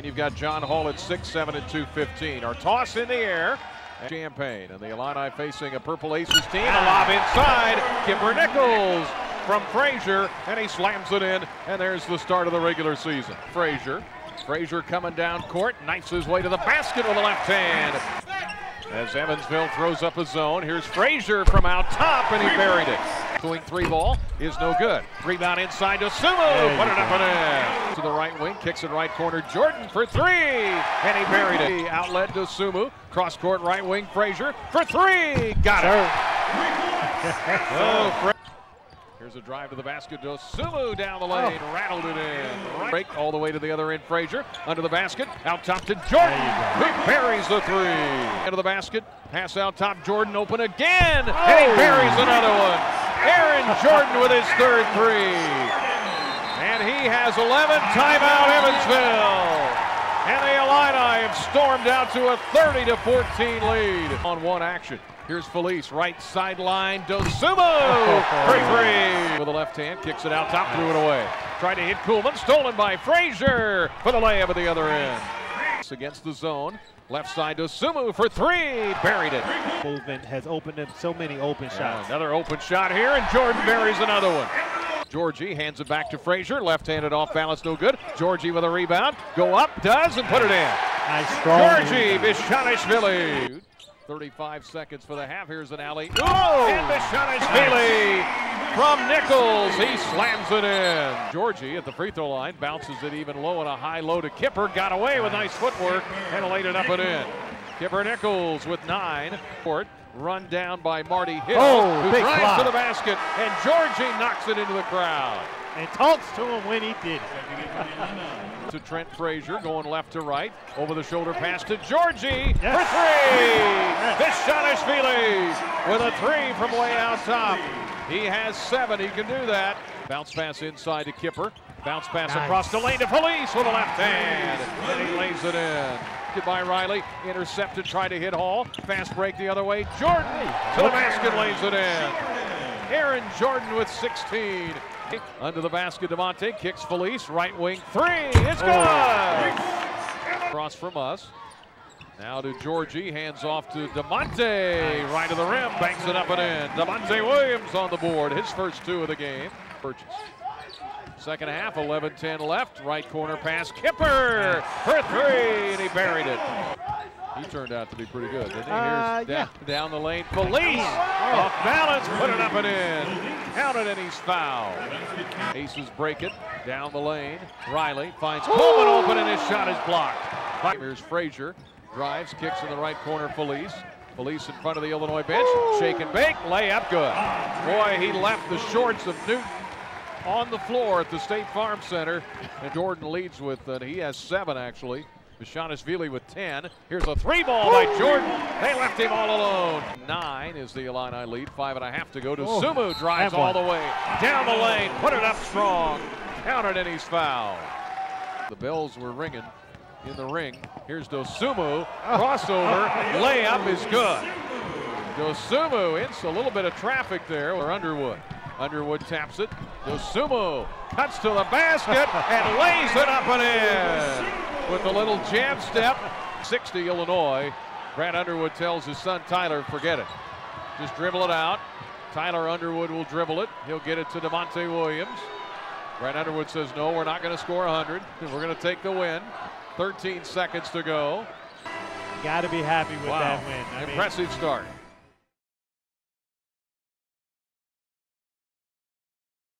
And you've got John Hall at 6'7 and 215. Our toss in the air. Champaign and the Illini facing a Purple Aces team. A lob inside. Kipper Nichols from Frazier, and he slams it in. And there's the start of the regular season. Frazier. Frazier coming down court, knifes his way to the basket with the left hand. As Evansville throws up a zone, here's Frazier from out top, and he buried it. Swing three ball is no good. Rebound inside to Sumo. Put it up and in. To the right wing, kicks it right corner. Jordan for three, and he buried it. Outlet to Sumu. Cross court right wing. Frazier for three. Got it. oh, Fra- Here's a drive to the basket. Dosunmu down the lane, Oh. rattled it in. Right. Break all the way to the other end. Frazier under the basket, out top to Jordan, who buries the three. Into the basket, pass out top. Jordan open again, and he Oh. buries another one. Aaron Jordan with his third three, and he has 11. Timeout, Evansville. And the Illini have stormed out to a 30 to 14 lead on one action. Here's Feliz, right sideline, Dosunmu for three. With the left hand, kicks it out top, threw it away. Tried to hit Kuhlman, stolen by Frazier for the layup at the other end. Against the zone, left side Dosunmu for three, buried it. movement has opened up so many open Yeah, shots. another open shot here, and Jordan buries another one. Giorgi hands it back to Frazier, left-handed off balance, no good. Giorgi with a rebound, go up, does, and put it in. Nice strong. Giorgi rebound. Bezhanishvili. 35 seconds for the half. Here's an alley. Oh! And Bezhanishvili from Nichols. He slams it in. Giorgi at the free throw line bounces it even low and a high low to Kipper. Got away with nice footwork and laid it up and in. Kipper Nichols with nine. Court run down by Marty Hill, Oh, who drives to the basket, and Giorgi knocks it into the crowd. And talks to him when he did it. to Trent Frazier, going left to right. Over the shoulder pass to Giorgi Yes. for three. Bezhanishvili with a three from way out top. He has seven. He can do that. Bounce pass inside to Kipper. Bounce pass Nice. across the lane to Police with a left hand. And he lays it in. Goodbye, Riley. Intercepted, tried to hit Hall. Fast break the other way. Jordan to the basket, lays it in. Aaron Jordan with 16. Under the basket, Devontae kicks Feliz, right wing three. It's good. Cross from us. Now to Giorgi, hands off to Demonte, right of the rim, banks it up and in. Demonte Williams on the board, his first two of the game. Purchase. Second half, 11-10 left. Right corner pass, Kipper for three, and he buried it. He turned out to be pretty good, didn't he? Uh, Here's yeah. down, down the lane. Feliz off balance, put it up and in. Counted and he's fouled. Aces break it down the lane. Riley finds Kuhlman open and his shot is blocked. Here's Frazier. Drives, kicks in the right corner. Feliz. Feliz in front of the Illinois bench. Shake and bake. Layup good. Boy, he left the shorts of Newton on the floor at the State Farm Center. And Jordan leads with, uh, he has seven actually. Vili with 10. Here's a three ball by Jordan. They left him all alone. Nine is the Illini lead. Five and a half to go to Oh, Sumu. Drives all the way down the lane. Put it up strong. Counted and he's fouled. The bells were ringing in the ring. Here's Dosunmu. Crossover. Layup is good. Dosunmu into a little bit of traffic there or Underwood. Underwood taps it. Dosunmu cuts to the basket and lays it up and in with a little jab step. 60 Illinois. Brad Underwood tells his son Tyler, forget it. Just dribble it out. Tyler Underwood will dribble it. He'll get it to Demonte Williams. Brad Underwood says, no, we're not going to score 100. We're going to take the win. 13 seconds to go. Got to be happy with Wow. that win. I mean, Impressive start.